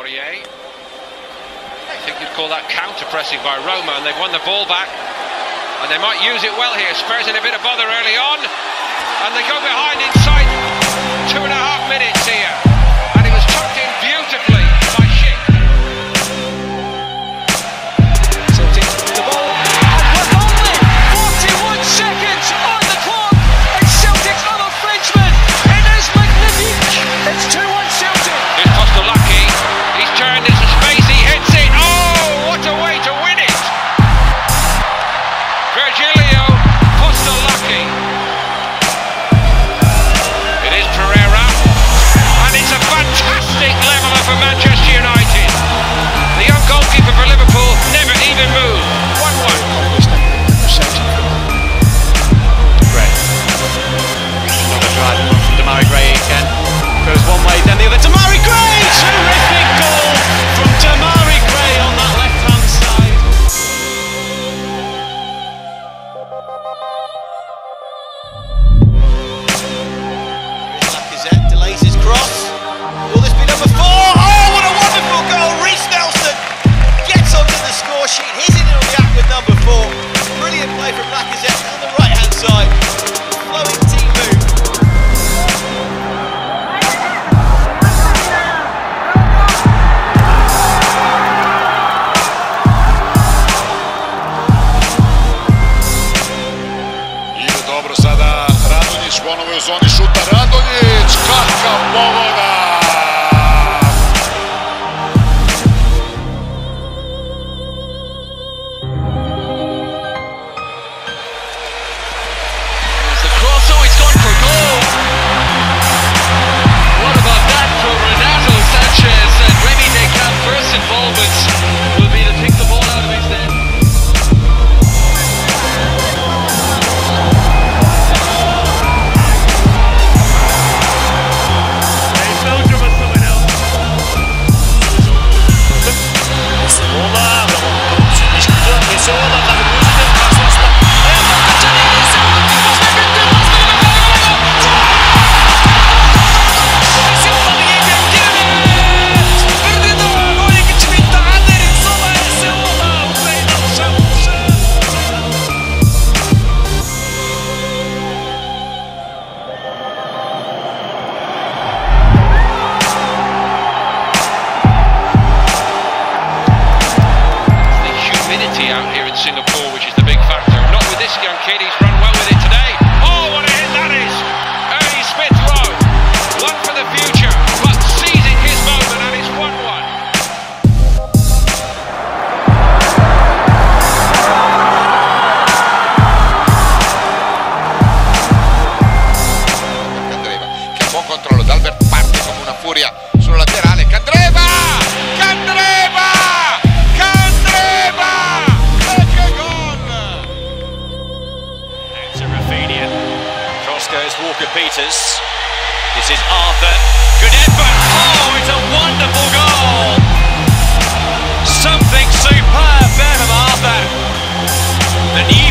Aurier. I think you'd call that counter-pressing by Roma, and they've won the ball back. And they might use it well here. Spurs in a bit of bother early on. And they go behind inside two and a half minutes here. on the show. is Walker Peters. This is Arthur. Good effort. Oh, it's a wonderful goal. Something superb out of Arthur. The new